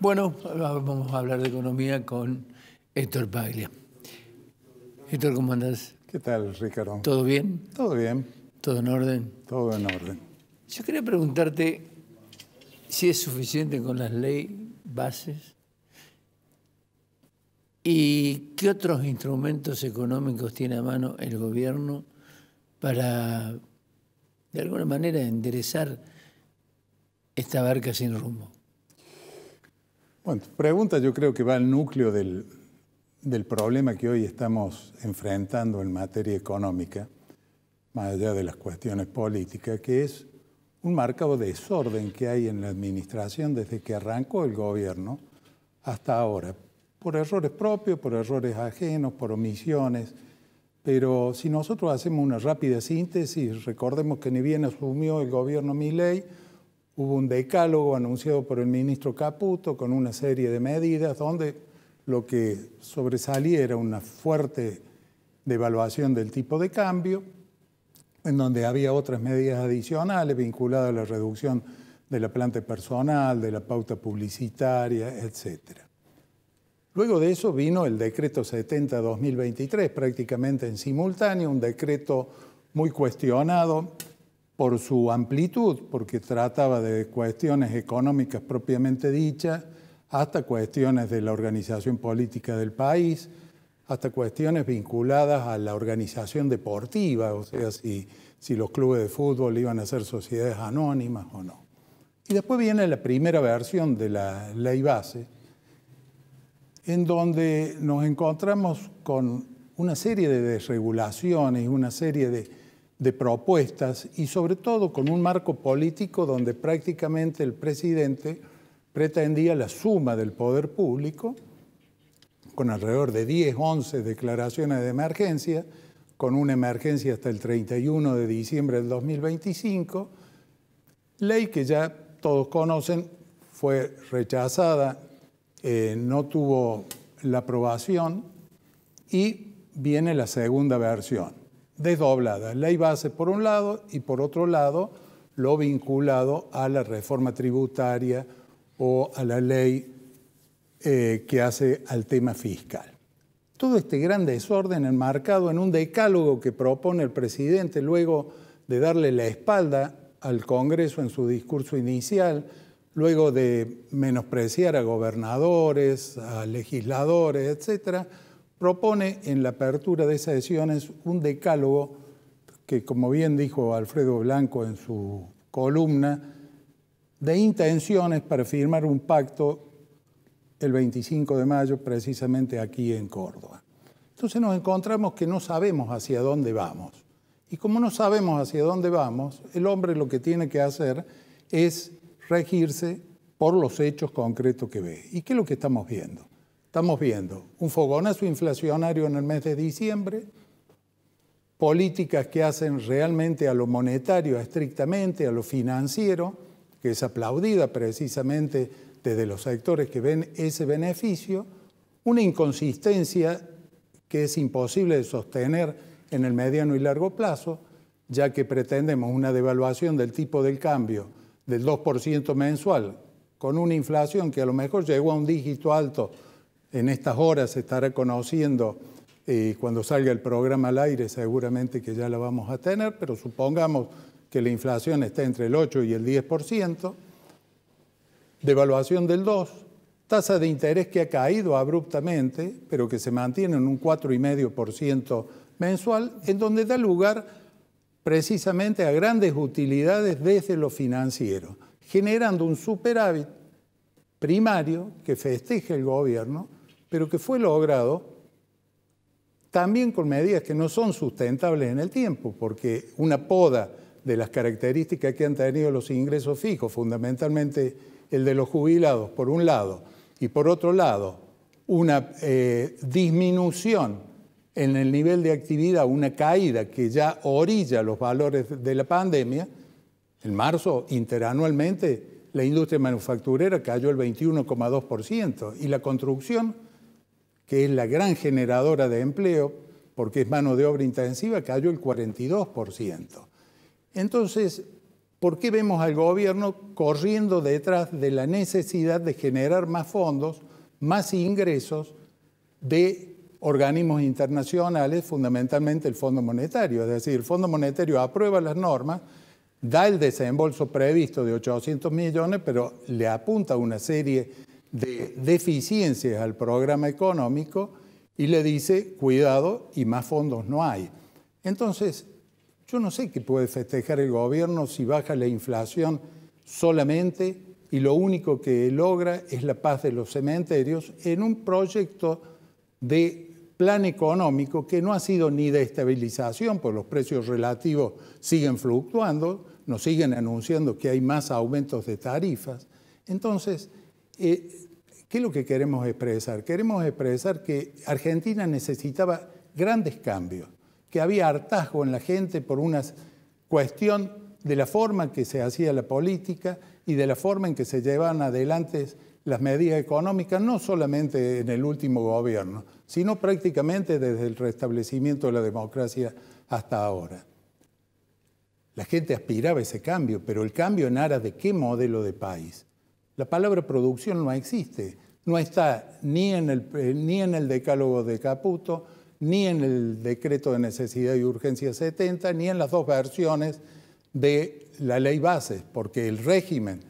Bueno, vamos a hablar de economía con Héctor Paglia. Héctor, ¿cómo andás? ¿Qué tal, Ricardo? ¿Todo bien? Todo bien. ¿Todo en orden? Todo en orden. Yo quería preguntarte si es suficiente con las leyes bases y qué otros instrumentos económicos tiene a mano el gobierno para, de alguna manera, enderezar esta barca sin rumbo. Bueno, tu pregunta yo creo que va al núcleo del, problema que hoy estamos enfrentando en materia económica, más allá de las cuestiones políticas, que es un marcado desorden que hay en la administración desde que arrancó el gobierno hasta ahora, por errores propios, por errores ajenos, por omisiones. Pero si nosotros hacemos una rápida síntesis, recordemos que ni bien asumió el gobierno Milei, Hubo un decálogo anunciado por el ministro Caputo con una serie de medidas donde lo que sobresalía era una fuerte devaluación del tipo de cambio, en donde había otras medidas adicionales vinculadas a la reducción de la planta personal, de la pauta publicitaria, etc. Luego de eso vino el decreto 70-2023, prácticamente en simultáneo, un decreto muy cuestionado por su amplitud, porque trataba de cuestiones económicas propiamente dichas, hasta cuestiones de la organización política del país, hasta cuestiones vinculadas a la organización deportiva, o sea, si, si los clubes de fútbol iban a ser sociedades anónimas o no. Y después viene la primera versión de la ley base, en donde nos encontramos con una serie de desregulaciones, una serie de de propuestas y sobre todo con un marco político donde prácticamente el presidente pretendía la suma del poder público, con alrededor de 10, 11 declaraciones de emergencia, con una emergencia hasta el 31 de diciembre del 2025, ley que ya todos conocen, fue rechazada, eh, no tuvo la aprobación y viene la segunda versión desdoblada. Ley base por un lado y por otro lado lo vinculado a la reforma tributaria o a la ley eh, que hace al tema fiscal. Todo este gran desorden enmarcado en un decálogo que propone el presidente luego de darle la espalda al Congreso en su discurso inicial, luego de menospreciar a gobernadores, a legisladores, etcétera, propone en la apertura de esas sesiones un decálogo que, como bien dijo Alfredo Blanco en su columna, de intenciones para firmar un pacto el 25 de mayo, precisamente aquí en Córdoba. Entonces nos encontramos que no sabemos hacia dónde vamos. Y como no sabemos hacia dónde vamos, el hombre lo que tiene que hacer es regirse por los hechos concretos que ve. ¿Y qué es lo que estamos viendo? Estamos viendo un fogonazo inflacionario en el mes de diciembre, políticas que hacen realmente a lo monetario, estrictamente, a lo financiero, que es aplaudida precisamente desde los sectores que ven ese beneficio, una inconsistencia que es imposible de sostener en el mediano y largo plazo, ya que pretendemos una devaluación del tipo del cambio del 2% mensual, con una inflación que a lo mejor llegó a un dígito alto en estas horas se estará conociendo y cuando salga el programa al aire seguramente que ya la vamos a tener, pero supongamos que la inflación está entre el 8 y el 10%, devaluación del 2, tasa de interés que ha caído abruptamente, pero que se mantiene en un 4,5% mensual, en donde da lugar precisamente a grandes utilidades desde lo financiero, generando un superávit primario que festeje el gobierno pero que fue logrado también con medidas que no son sustentables en el tiempo, porque una poda de las características que han tenido los ingresos fijos, fundamentalmente el de los jubilados, por un lado, y por otro lado, una eh, disminución en el nivel de actividad, una caída que ya orilla los valores de la pandemia, en marzo interanualmente la industria manufacturera cayó el 21,2% y la construcción que es la gran generadora de empleo, porque es mano de obra intensiva, cayó el 42%. Entonces, ¿por qué vemos al gobierno corriendo detrás de la necesidad de generar más fondos, más ingresos de organismos internacionales, fundamentalmente el Fondo Monetario? Es decir, el Fondo Monetario aprueba las normas, da el desembolso previsto de 800 millones, pero le apunta una serie de deficiencias al programa económico y le dice, cuidado, y más fondos no hay. Entonces, yo no sé qué puede festejar el gobierno si baja la inflación solamente y lo único que logra es la paz de los cementerios en un proyecto de plan económico que no ha sido ni de estabilización, porque los precios relativos siguen fluctuando, nos siguen anunciando que hay más aumentos de tarifas. Entonces, eh, ¿qué es lo que queremos expresar? Queremos expresar que Argentina necesitaba grandes cambios que había hartazgo en la gente por una cuestión de la forma en que se hacía la política y de la forma en que se llevan adelante las medidas económicas, no solamente en el último gobierno, sino prácticamente desde el restablecimiento de la democracia hasta ahora. La gente aspiraba a ese cambio, pero el cambio en aras de qué modelo de país. La palabra producción no existe, no está ni en el, ni en el decálogo de Caputo, ni en el decreto de necesidad y urgencia 70, ni en las dos versiones de la ley base, porque el régimen,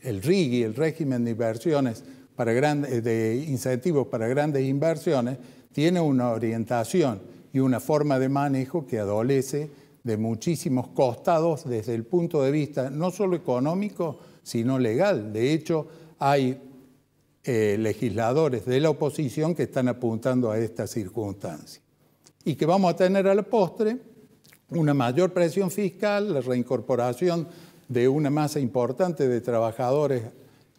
el RIGI, el régimen de inversiones para grandes, de incentivos para grandes inversiones, tiene una orientación y una forma de manejo que adolece de muchísimos costados desde el punto de vista no solo económico, sino legal. De hecho, hay eh, legisladores de la oposición que están apuntando a esta circunstancia. Y que vamos a tener a la postre una mayor presión fiscal, la reincorporación de una masa importante de trabajadores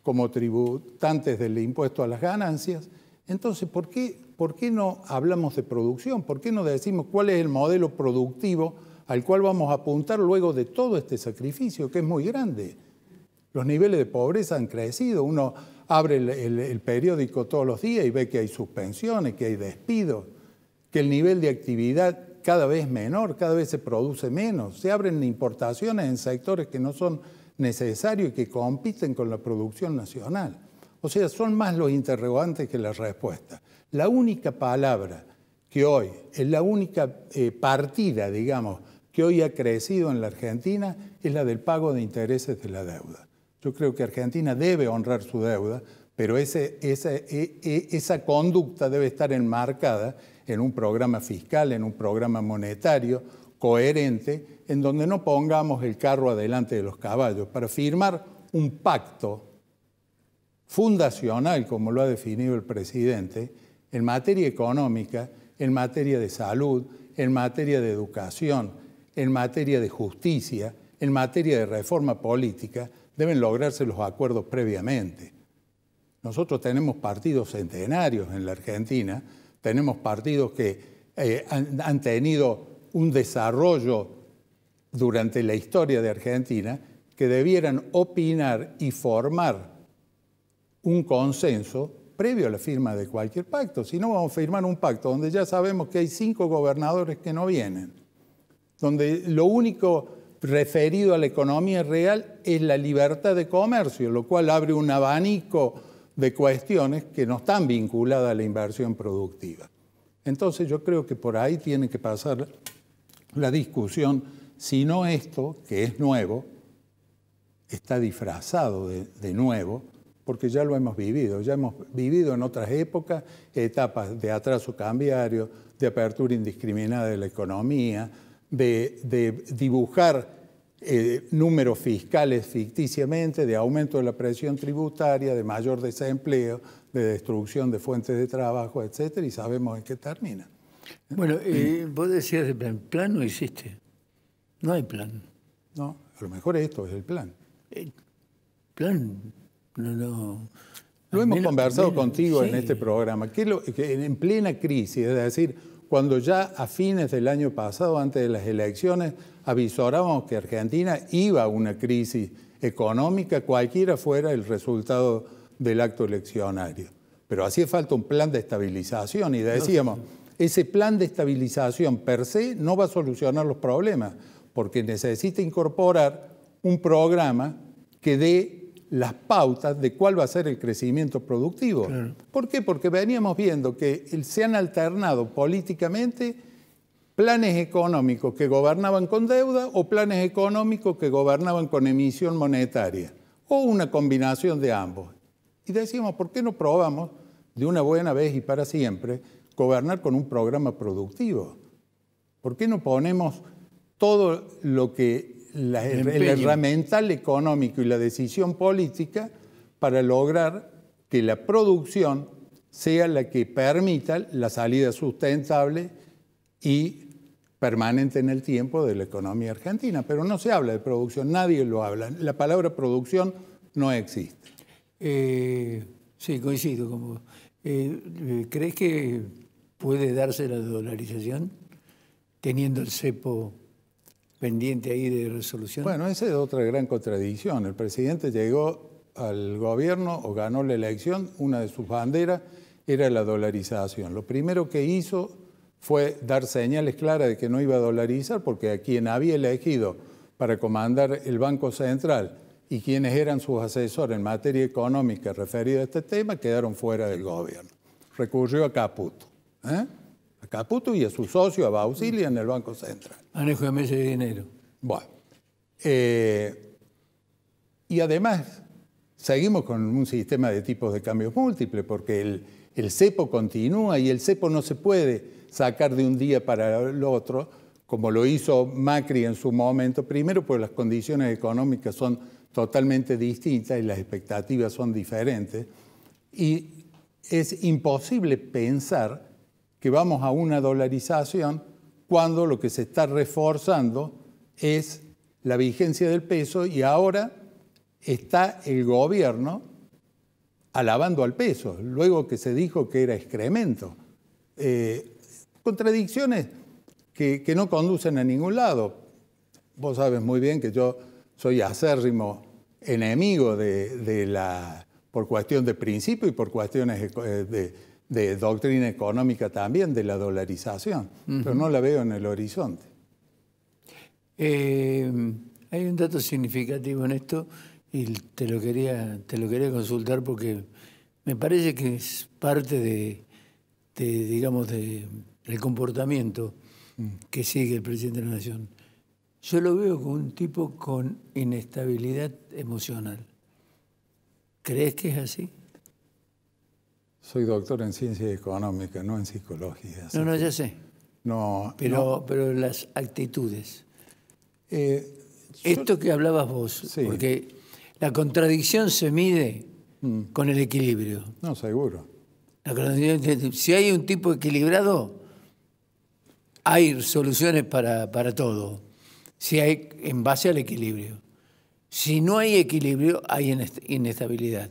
como tributantes del impuesto a las ganancias. Entonces, ¿por qué, ¿por qué no hablamos de producción? ¿Por qué no decimos cuál es el modelo productivo al cual vamos a apuntar luego de todo este sacrificio, que es muy grande? Los niveles de pobreza han crecido. Uno abre el, periódico todos los días y ve que hay suspensiones, que hay despidos, que el nivel de actividad cada vez menor, cada vez se produce menos. Se abren importaciones en sectores que no son necesarios y que compiten con la producción nacional. O sea, son más los interrogantes que las respuestas. La única palabra que hoy, es la única eh, partida, digamos, que hoy ha crecido en la Argentina es la del pago de intereses de la deuda. Yo creo que Argentina debe honrar su deuda, pero ese, e, e, esa conducta debe estar enmarcada en un programa fiscal, en un programa monetario coherente, en donde no pongamos el carro adelante de los caballos, para firmar un pacto fundacional, como lo ha definido el presidente, en materia económica, en materia de salud, en materia de educación, en materia de justicia, en materia de reforma política, deben lograrse los acuerdos previamente. Nosotros tenemos partidos centenarios en la Argentina, tenemos partidos que eh, han, tenido un desarrollo durante la historia de Argentina que debieran opinar y formar un consenso previo a la firma de cualquier pacto. Si no, vamos a firmar un pacto donde ya sabemos que hay cinco gobernadores que no vienen, donde lo único referido a la economía real es la libertad de comercio, lo cual abre un abanico de cuestiones que no están vinculadas a la inversión productiva. Entonces yo creo que por ahí tiene que pasar la discusión, si no esto, que es nuevo, está disfrazado de, de nuevo, porque ya lo hemos vivido, ya hemos vivido en otras épocas etapas de atraso cambiario, de apertura indiscriminada de la economía, de, dibujar eh, números fiscales ficticiamente, de aumento de la presión tributaria, de mayor desempleo, de destrucción de fuentes de trabajo, etcétera, y sabemos en qué termina. Bueno, eh, vos decías el plan, plan no existe, no hay plan. No, a lo mejor esto es el plan. El plan, no, no. Lo hemos conversado contigo en este programa, que, lo, que en plena crisis, es decir, cuando ya a fines del año pasado, antes de las elecciones, avisorábamos que Argentina iba a una crisis económica, cualquiera fuera el resultado del acto eleccionario. Pero hacía falta un plan de estabilización y decíamos, ese plan de estabilización per se no va a solucionar los problemas, porque necesita incorporar un programa que dé las pautas de cuál va a ser el crecimiento productivo. ¿Por qué? Porque veníamos viendo que se han alternado políticamente planes económicos que gobernaban con deuda o planes económicos que gobernaban con emisión monetaria, o una combinación de ambos. Y decíamos, ¿por qué no probamos de una buena vez y para siempre gobernar con un programa productivo? ¿Por qué no ponemos todo lo que la, el, el herramental económico y la decisión política para lograr que la producción sea la que permita la salida sustentable y permanente en el tiempo de la economía argentina. Pero no se habla de producción, nadie lo habla. La palabra producción no existe. Eh, sí, coincido con eh, ¿Crees que puede darse la dolarización teniendo el cepo pendiente ahí de resolución? Bueno, esa es otra gran contradicción. El presidente llegó al gobierno o ganó la elección, una de sus banderas era la dolarización. Lo primero que hizo fue dar señales claras de que no iba a dolarizar, porque a quien había elegido para comandar el Banco Central y quienes eran sus asesores en materia económica referida a este tema quedaron fuera del gobierno. Recurrió a Caputo. ¿eh? A Caputo y a su socio, a Bausilia, en el Banco Central. Manejo de de dinero. Bueno. Eh, y además, seguimos con un sistema de tipos de cambios múltiples, porque el, el cepo continúa y el cepo no se puede sacar de un día para el otro, como lo hizo Macri en su momento, primero porque las condiciones económicas son totalmente distintas y las expectativas son diferentes, y es imposible pensar que vamos a una dolarización cuando lo que se está reforzando es la vigencia del peso y ahora está el gobierno alabando al peso, luego que se dijo que era excremento. Eh, Contradicciones que, no conducen a ningún lado. Vos sabes muy bien que yo soy acérrimo enemigo de, la, por cuestión de principio y por cuestiones eh, de, doctrina económica también, de la dolarización, pero no la veo en el horizonte. Eh, hay un dato significativo en esto y te lo quería, te lo quería consultar porque me parece que es parte de digamos, de el comportamiento que sigue el presidente de la Nación, yo lo veo como un tipo con inestabilidad emocional. ¿Crees que es así? Soy doctor en ciencia económica, no en psicología. No, no, ya sé. No, pero, pero las actitudes. Eh, Esto que hablabas vos, porque la contradicción se mide mm. con el equilibrio. No, seguro. si hay un tipo equilibrado, hay soluciones para, todo, si hay en base al equilibrio. Si no hay equilibrio, hay inestabilidad.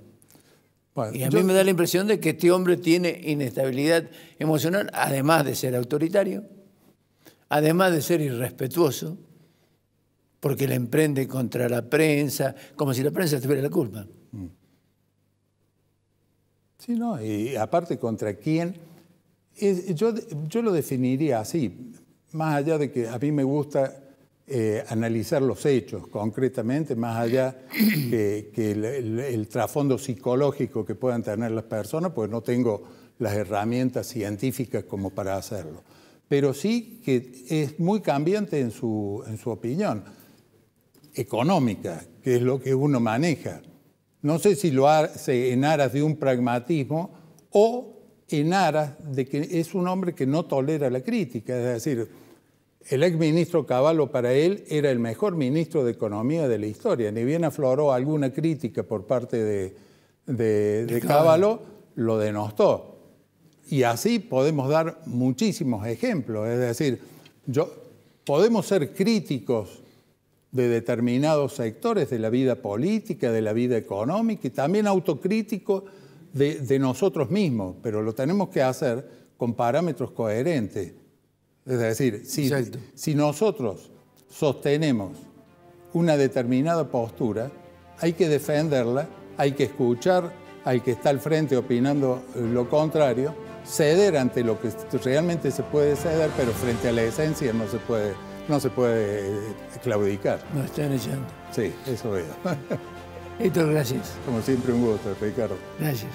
Y a mí me da la impresión de que este hombre tiene inestabilidad emocional, además de ser autoritario, además de ser irrespetuoso, porque le emprende contra la prensa, como si la prensa tuviera la culpa. Mm. Sí, no, y aparte contra quién yo, yo lo definiría así, más allá de que a mí me gusta eh, analizar los hechos concretamente, más allá que, el, trasfondo psicológico que puedan tener las personas, pues no tengo las herramientas científicas como para hacerlo. Pero sí que es muy cambiante en su, en su opinión económica, que es lo que uno maneja. No sé si lo hace en aras de un pragmatismo o en aras de que es un hombre que no tolera la crítica. Es decir, el ex ministro Cavallo para él era el mejor ministro de Economía de la historia. Ni bien afloró alguna crítica por parte de, de, Cavallo, lo denostó. Y así podemos dar muchísimos ejemplos. Es decir, yo, podemos ser críticos de determinados sectores de la vida política, de la vida económica y también autocríticos de, nosotros mismos, pero lo tenemos que hacer con parámetros coherentes. Es decir, si, si nosotros sostenemos una determinada postura, hay que defenderla, hay que escuchar al que está al frente opinando lo contrario, ceder ante lo que realmente se puede ceder, pero frente a la esencia no se puede no se puede eh, claudicar. Nos están echando. Sí, eso veo. Héctor, gracias. Como siempre, un gusto, Ricardo. Gracias.